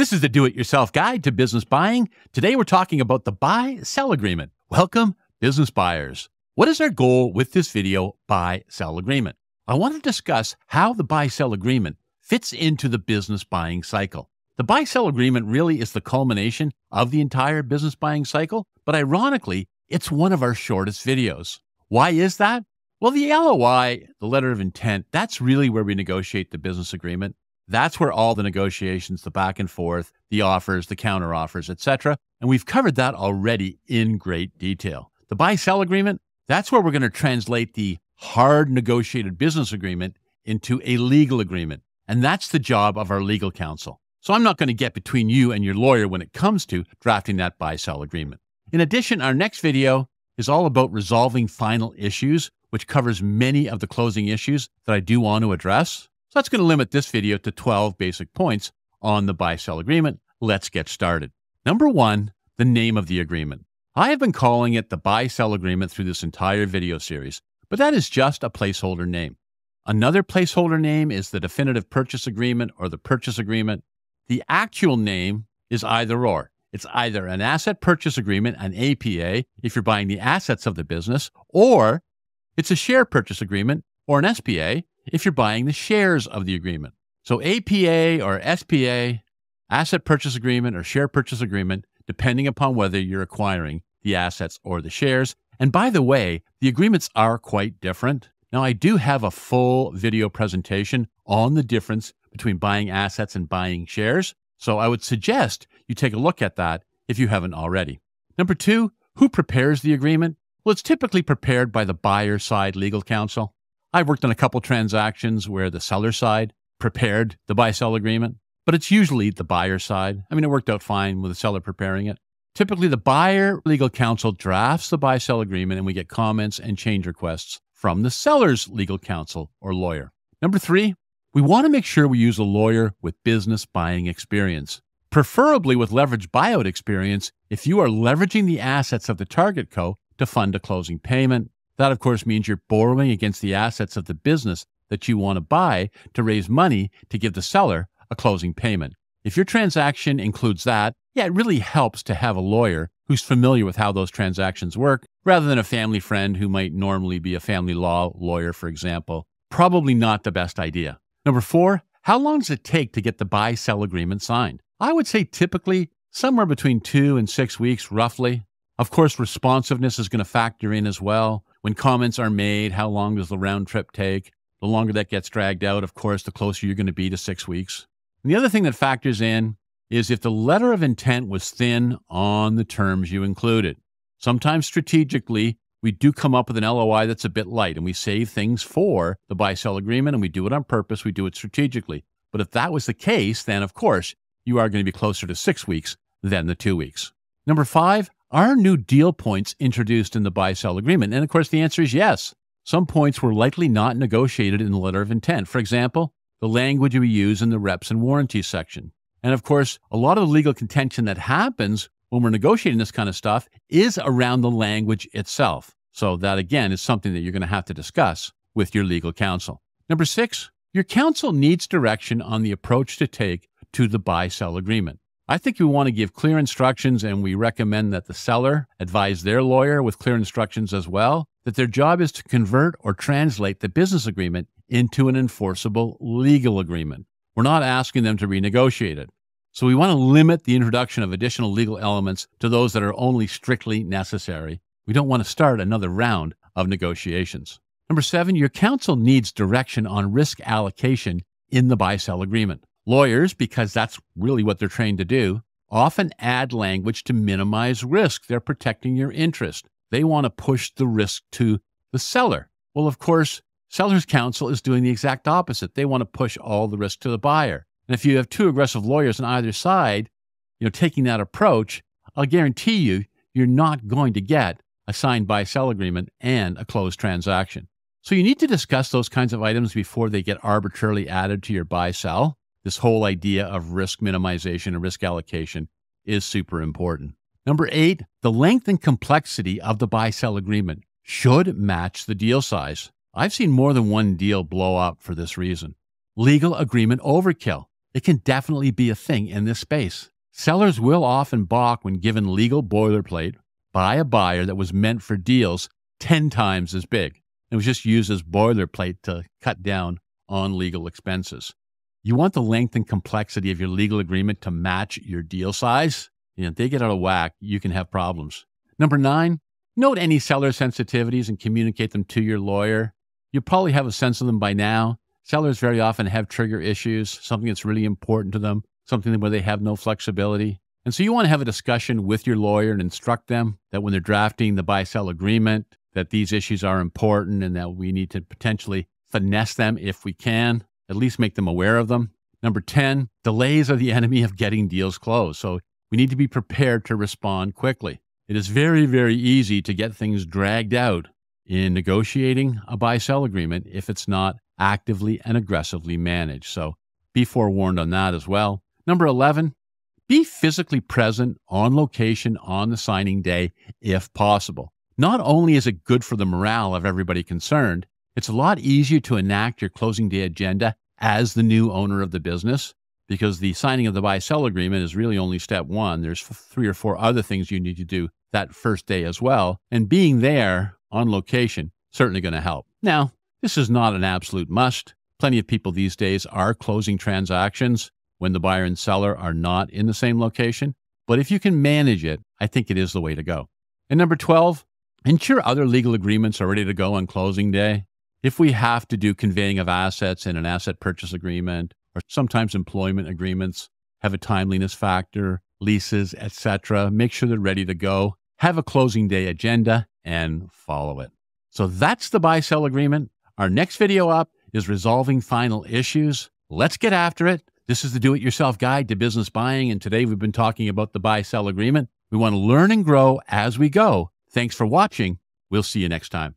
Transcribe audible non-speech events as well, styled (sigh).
This is the do it yourself guide to business buying. Today we're talking about the buy sell agreement. Welcome, business buyers. What is our goal with this video buy sell agreement? I want to discuss how the buy sell agreement fits into the business buying cycle. The buy sell agreement really is the culmination of the entire business buying cycle, but ironically, it's one of our shortest videos. Why is that? Well, the LOI, the letter of intent, that's really where we negotiate the business agreement. That's where all the negotiations, the back and forth, the offers, the counter offers, etc. And we've covered that already in great detail. The buy sell agreement, that's where we're going to translate the hard negotiated business agreement into a legal agreement. And that's the job of our legal counsel. So I'm not going to get between you and your lawyer when it comes to drafting that buy sell agreement. In addition, our next video is all about resolving final issues, which covers many of the closing issues that I do want to address. So that's going to limit this video to 12 basic points on the buy sell agreement. Let's get started. Number one, the name of the agreement. I have been calling it the buy sell agreement through this entire video series, but that is just a placeholder name. Another placeholder name is the definitive purchase agreement or the purchase agreement. The actual name is either or. It's either an asset purchase agreement, an APA, if you're buying the assets of the business, or it's a share purchase agreement or an SPA if you're buying the shares of the agreement. So APA or SPA, asset purchase agreement or share purchase agreement, depending upon whether you're acquiring the assets or the shares. And by the way, the agreements are quite different. Now, I do have a full video presentation on the difference between buying assets and buying shares. So I would suggest you take a look at that if you haven't already. Number two, who prepares the agreement? Well, it's typically prepared by the buyer side legal counsel. I've worked on a couple transactions where the seller side prepared the buy sell agreement, but it's usually the buyer side. I mean, it worked out fine with the seller preparing it. Typically, the buyer legal counsel drafts the buy sell agreement and we get comments and change requests from the seller's legal counsel or lawyer. Number three, we want to make sure we use a lawyer with business buying experience, preferably with leverage buyout experience if you are leveraging the assets of the target co to fund a closing payment, that, of course, means you're borrowing against the assets of the business that you want to buy to raise money to give the seller a closing payment. If your transaction includes that, yeah, it really helps to have a lawyer who's familiar with how those transactions work rather than a family friend who might normally be a family law lawyer, for example. Probably not the best idea. Number four, how long does it take to get the buy sell agreement signed? I would say typically somewhere between two and six weeks, roughly. Of course, responsiveness is going to factor in as well. When comments are made, how long does the round trip take? The longer that gets dragged out, of course, the closer you're going to be to six weeks. And the other thing that factors in is if the letter of intent was thin on the terms you included. Sometimes strategically, we do come up with an LOI that's a bit light and we save things for the buy sell agreement and we do it on purpose, we do it strategically. But if that was the case, then of course, you are going to be closer to six weeks than the two weeks. Number five, are new deal points introduced in the buy sell agreement? And of course, the answer is yes. Some points were likely not negotiated in the letter of intent. For example, the language we use in the reps and warranties section. And of course, a lot of the legal contention that happens when we're negotiating this kind of stuff is around the language itself. So, that again is something that you're going to have to discuss with your legal counsel. Number six, your counsel needs direction on the approach to take to the buy sell agreement. I think we want to give clear instructions, and we recommend that the seller advise their lawyer with clear instructions as well that their job is to convert or translate the business agreement into an enforceable legal agreement. We're not asking them to renegotiate it. So we want to limit the introduction of additional legal elements to those that are only strictly necessary. We don't want to start another round of negotiations. Number seven, your counsel needs direction on risk allocation in the buy sell agreement. Lawyers, because that's really what they're trained to do, often add language to minimize risk. They're protecting your interest. They want to push the risk to the seller. Well, of course, seller's counsel is doing the exact opposite. They want to push all the risk to the buyer. And if you have two aggressive lawyers on either side, you know, taking that approach, I'll guarantee you, you're not going to get a signed buy sell agreement and a closed transaction. So you need to discuss those kinds of items before they get arbitrarily added to your buy sell this whole idea of risk minimization and risk allocation is super important. Number eight, the length and complexity of the buy sell agreement should match the deal size. I've seen more than one deal blow up for this reason. Legal agreement overkill. it can definitely be a thing in this space. Sellers will often balk when given legal boilerplate by a buyer that was meant for deals 10 times as big. It was just used as boilerplate to cut down on legal expenses. You want the length and complexity of your legal agreement to match your deal size. You know, if they get out of whack, you can have problems. Number nine, note any seller sensitivities and communicate them to your lawyer. You probably have a sense of them by now. Sellers very often have trigger issues, something that's really important to them, something where they have no flexibility. And so you want to have a discussion with your lawyer and instruct them that when they're drafting the buy sell agreement, that these issues are important and that we need to potentially finesse them if we can, at least make them aware of them. Number 10, delays are the (laughs) enemy of getting deals closed. So we need to be prepared to respond quickly. It is very, very easy to get things dragged out in negotiating a buy sell agreement if it's not actively and aggressively managed. So be forewarned on that as well. Number 11, be physically present on location on the signing day if possible. Not only is it good for the morale of everybody concerned, it's a lot easier to enact your closing day agenda as the new owner of the business because the signing of the buy sell agreement is really only step one. There's three or four other things you need to do that first day as well. And being there on location certainly going to help. Now, this is not an absolute must. Plenty of people these days are closing transactions when the buyer and seller are not in the same location. But if you can manage it, I think it is the way to go. And number 12, ensure other legal agreements are ready to go on closing day. If we have to do conveying of assets in an asset purchase agreement, or sometimes employment agreements have a timeliness factor, leases, etc., make sure they're ready to go. Have a closing day agenda and follow it. So that's the buy sell agreement. Our next video up is resolving final issues. Let's get after it. This is the do it yourself guide to business buying. And today we've been talking about the buy sell agreement. We want to learn and grow as we go. Thanks for watching. We'll see you next time.